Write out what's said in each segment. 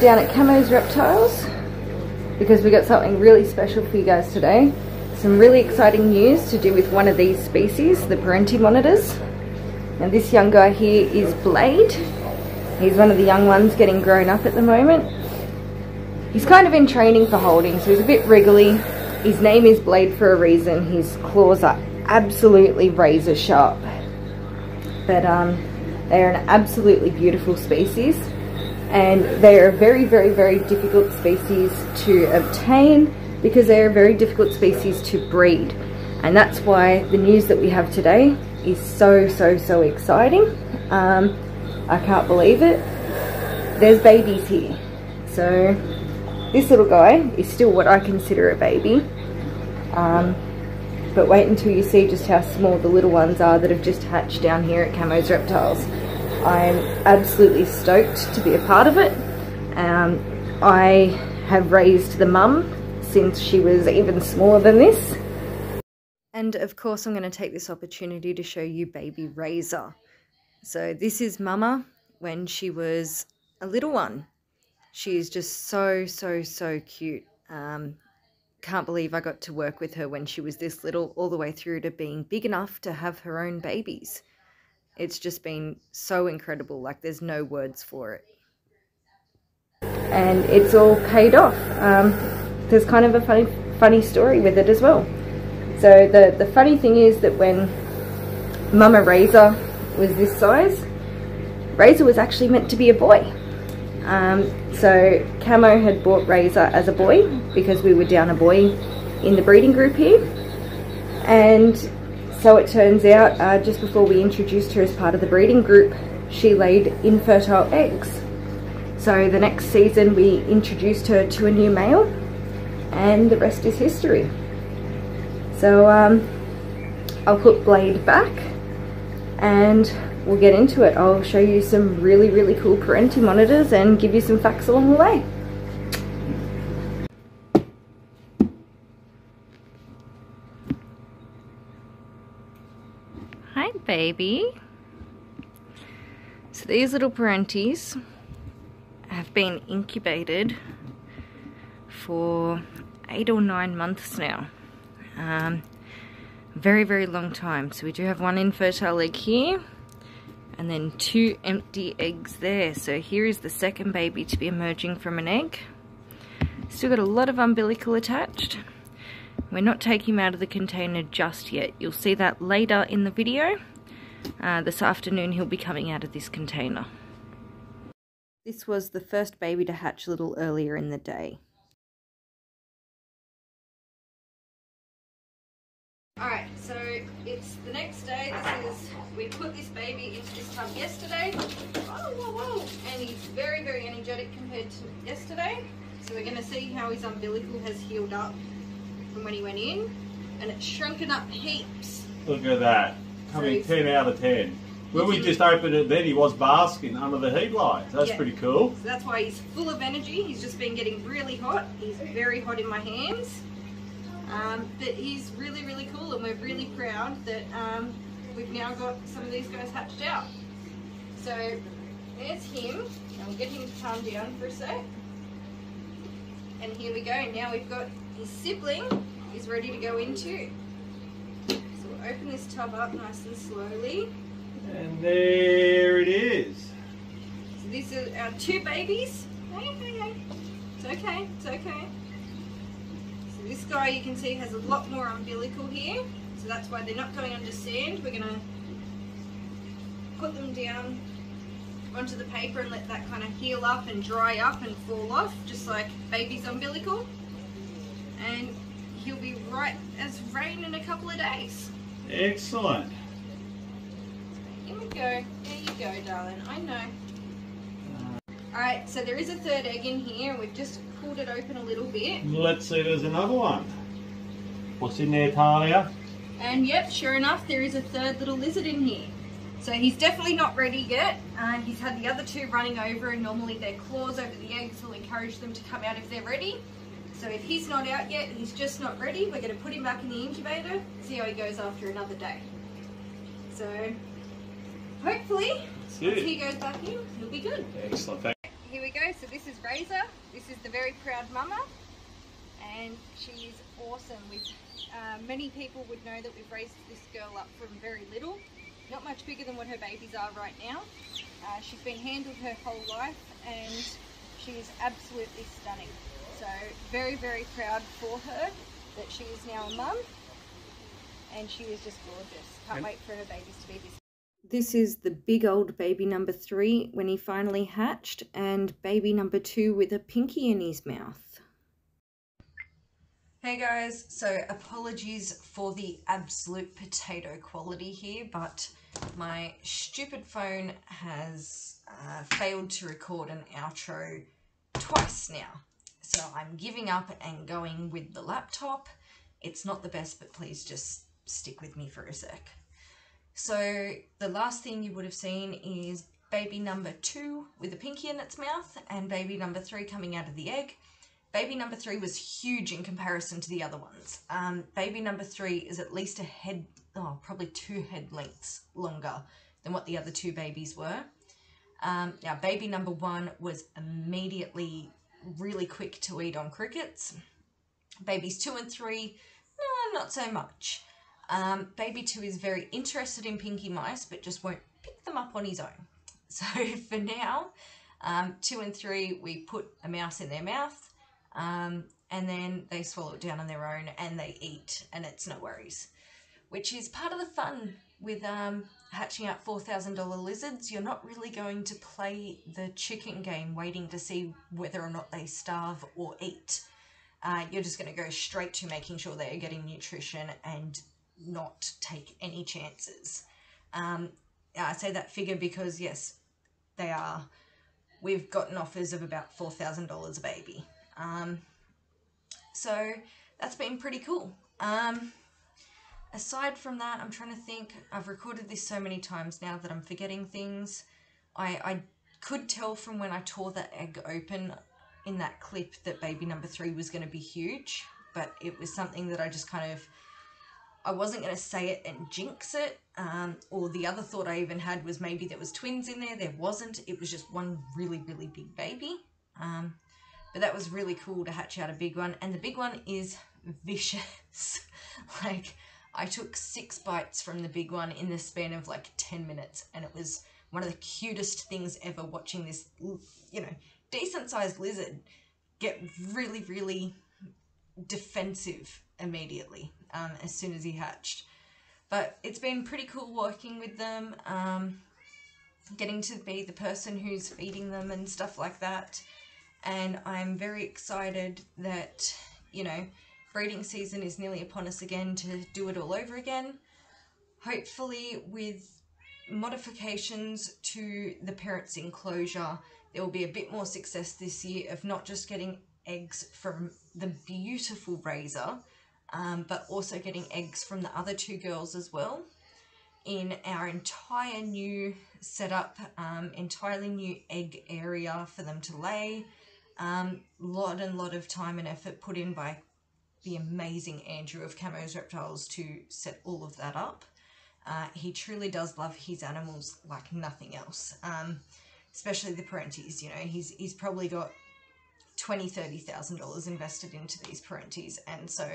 Down at Camo's Reptiles because we got something really special for you guys today. Some really exciting news to do with one of these species, the Perentie monitors. And this young guy here is Blade. He's one of the young ones getting grown up at the moment. He's kind of in training for holding, so he's a bit wriggly. His name is Blade for a reason. His claws are absolutely razor sharp. But um, they are an absolutely beautiful species and they are a very, very, very difficult species to obtain because they are a very difficult species to breed. And that's why the news that we have today is so, so, so exciting. Um, I can't believe it. There's babies here. So this little guy is still what I consider a baby. Um, but wait until you see just how small the little ones are that have just hatched down here at Camo's Reptiles. I'm absolutely stoked to be a part of it. Um, I have raised the mum since she was even smaller than this. And of course I'm going to take this opportunity to show you baby Razor. So this is Mama when she was a little one. She is just so, so, so cute. Um, can't believe I got to work with her when she was this little all the way through to being big enough to have her own babies it's just been so incredible. Like there's no words for it. And it's all paid off. Um, there's kind of a funny, funny story with it as well. So the, the funny thing is that when Mama Razor was this size, Razor was actually meant to be a boy. Um, so Camo had bought Razor as a boy because we were down a boy in the breeding group here. And so it turns out, uh, just before we introduced her as part of the breeding group, she laid infertile eggs. So the next season we introduced her to a new male and the rest is history. So um, I'll put Blade back and we'll get into it. I'll show you some really, really cool Perentie monitors and give you some facts along the way. Baby. So these little perenties have been incubated for eight or nine months now. Um, very, very long time. So we do have one infertile egg here and then two empty eggs there. So here is the second baby to be emerging from an egg. Still got a lot of umbilical attached. We're not taking him out of the container just yet. You'll see that later in the video. Uh, this afternoon he'll be coming out of this container. This was the first baby to hatch a little earlier in the day. Alright, so it's the next day. This is we put this baby into this tub yesterday. Whoa, whoa, whoa. And he's very, very energetic compared to yesterday. So we're gonna see how his umbilical has healed up from when he went in. And it's shrunken up heaps. Look at that. Coming so 10 out of 10. When we just opened it then, he was basking under the heat lights. That's yeah. pretty cool. So that's why he's full of energy. He's just been getting really hot. He's very hot in my hands. Um, but he's really, really cool and we're really proud that um, we've now got some of these guys hatched out. So there's him. I'll get him to calm down for a sec. And here we go. Now we've got his sibling is ready to go in too open this tub up nice and slowly. And there it is. So these are our two babies. Hey, hey, hey. It's okay, it's okay. So this guy you can see has a lot more umbilical here. So that's why they're not going under sand. We're gonna put them down onto the paper and let that kind of heal up and dry up and fall off, just like baby's umbilical. And he'll be right as rain in a couple of days. Excellent. Here we go. There you go, darling. I know. Alright, so there is a third egg in here. We've just pulled it open a little bit. Let's see, there's another one. What's in there, Talia? And yep, sure enough, there is a third little lizard in here. So he's definitely not ready yet. Uh, he's had the other two running over and normally their claws over the eggs will encourage them to come out if they're ready. So if he's not out yet, he's just not ready, we're going to put him back in the incubator, see how he goes after another day. So hopefully, once he goes back in, he'll be good. Excellent. here we go. So this is Razor. This is the very proud mama. And she is awesome. We've, uh, many people would know that we've raised this girl up from very little. Not much bigger than what her babies are right now. Uh, she's been handled her whole life and she is absolutely stunning. So very, very proud for her that she is now a mum and she is just gorgeous. Can't And- wait for her babies to be this. This is the big old baby number three when he finally hatched, and baby number two with a pinky in his mouth. Hey guys, so apologies for the absolute potato quality here, but my stupid phone has uh, failed to record an outro twice now. So I'm giving up and going with the laptop. It's not the best, but please just stick with me for a sec. So the last thing you would have seen is baby number two with a pinky in its mouth and baby number three coming out of the egg. Baby number three was huge in comparison to the other ones. Um, baby number three is at least a head, oh, probably two head lengths longer than what the other two babies were. Um, now, baby number one was immediately really quick to eat on crickets. Babies two and three, no, not so much. Um, baby two is very interested in pinky mice, but just won't pick them up on his own. So for now, um, two and three, we put a mouse in their mouth, um, and then they swallow it down on their own and they eat, and it's no worries. Which is part of the fun with um, hatching out $4,000 lizards. You're not really going to play the chicken game waiting to see whether or not they starve or eat. Uh, you're just going to go straight to making sure they are getting nutrition and not take any chances. Um, I say that figure because, yes, they are. We've gotten offers of about $4,000 a baby. Um, so that's been pretty cool. Um, aside from that, I'm trying to think. I've recorded this so many times now that I'm forgetting things. I, I could tell from when I tore the egg open in that clip that baby number three was going to be huge, but it was something that I just kind of I wasn't going to say it and jinx it. Um, or the other thought I even had was maybe there was twins in there. There wasn't. It was just one really, really big baby. Um, but that was really cool to hatch out a big one. And the big one is vicious. like, I took six bites from the big one in the span of like 10 minutes. And it was one of the cutest things ever watching this, you know, decent sized lizard get really, really defensive immediately um, as soon as he hatched. But it's been pretty cool working with them, um, getting to be the person who's feeding them and stuff like that. And I'm very excited that, you know, breeding season is nearly upon us again to do it all over again. Hopefully, with modifications to the parent's enclosure, there will be a bit more success this year of not just getting eggs from the beautiful Razor, um, but also getting eggs from the other two girls as well in our entire new setup, um, entirely new egg area for them to lay. Um, lot and lot of time and effort put in by the amazing Andrew of Camo's Reptiles to set all of that up. Uh, he truly does love his animals like nothing else, um, especially the perenties. You know, he's he's probably got twenty, thirty thousand dollars invested into these perenties, and so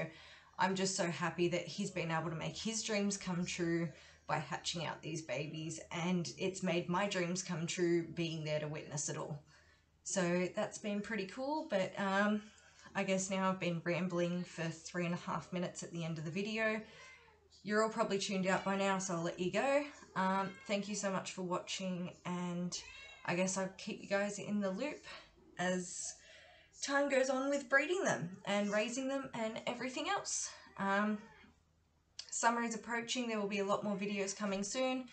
I'm just so happy that he's been able to make his dreams come true by hatching out these babies, and it's made my dreams come true being there to witness it all. So that's been pretty cool, but um, I guess now I've been rambling for three and a half minutes at the end of the video. You're all probably tuned out by now, so I'll let you go. Um, thank you so much for watching, and I guess I'll keep you guys in the loop as time goes on with breeding them and raising them and everything else. Um, summer is approaching, there will be a lot more videos coming soon.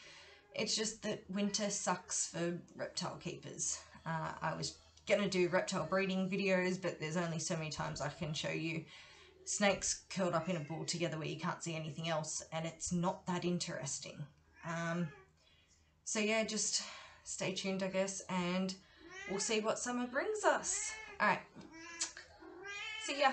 It's just that winter sucks for reptile keepers. Uh, I was going to do reptile breeding videos, but there's only so many times I can show you snakes curled up in a ball together where you can't see anything else, and it's not that interesting. Um, so yeah, just stay tuned, I guess, and we'll see what summer brings us. Alright, see ya.